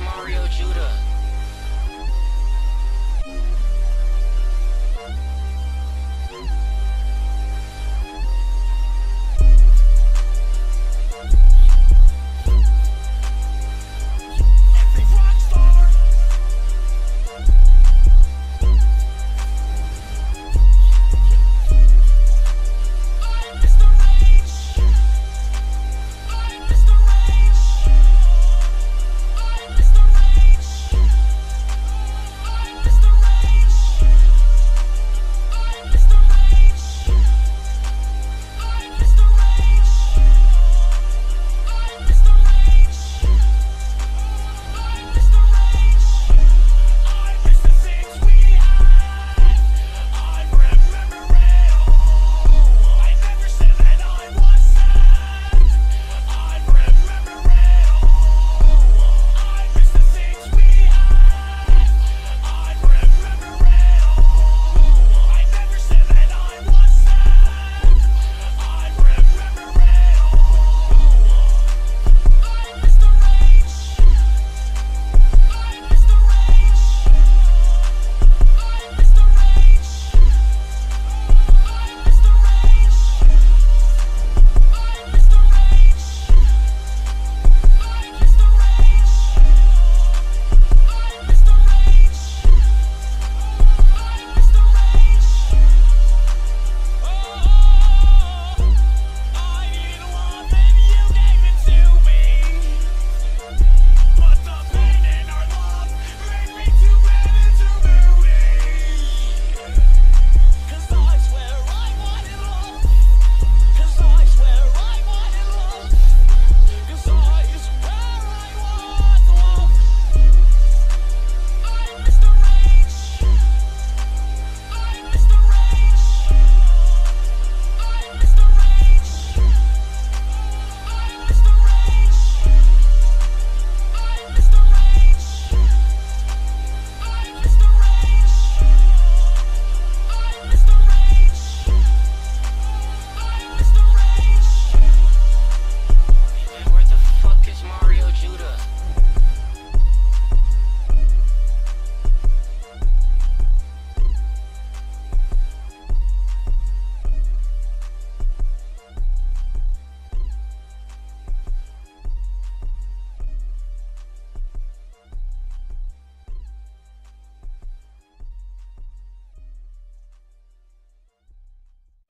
Mario Judah.